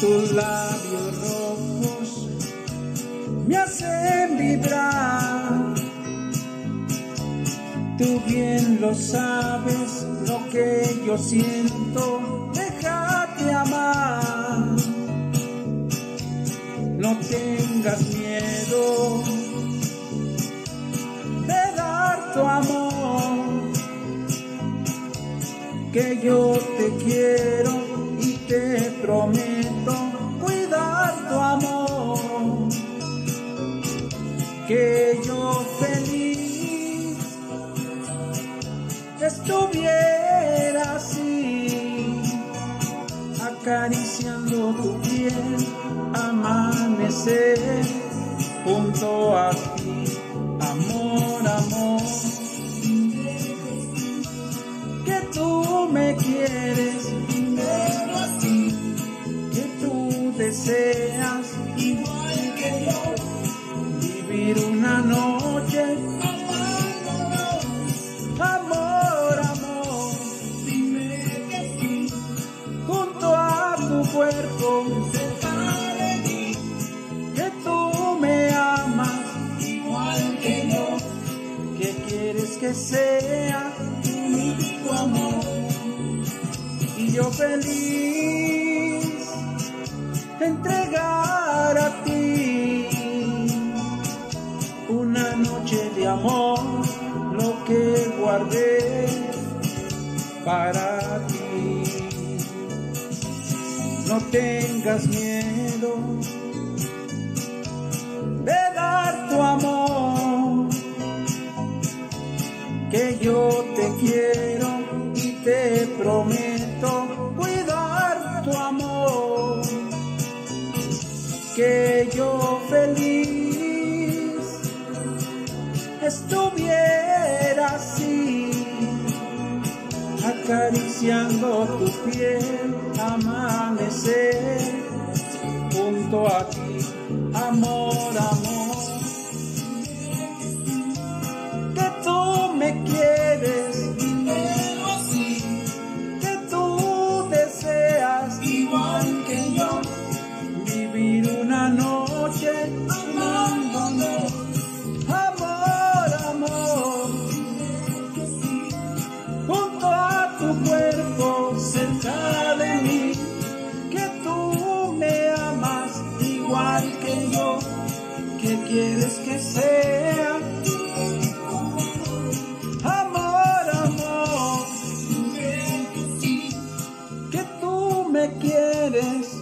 tus labios rojos me hacen vibrar. Tú bien lo sabes, lo que yo siento. Tengas miedo de dar tu amor, que yo te quiero y te prometo cuidar tu amor, que yo feliz estuviera así, acariciando tu piel, junto a ti, amor, amor. Que tú me quieres primero así, que tú deseas igual que yo, vivir una noche Amor, amor, dime que sí, junto a tu cuerpo, que sea tu único amor, y yo feliz entregar a ti una noche de amor, lo que guardé para ti. No tengas miedo que yo feliz estuviera así, acariciando tu piel, amanecer junto a ti, amor, de mí que tú me amas igual que yo. ¿Qué quieres que sea? Amor, amor, que tú me quieres.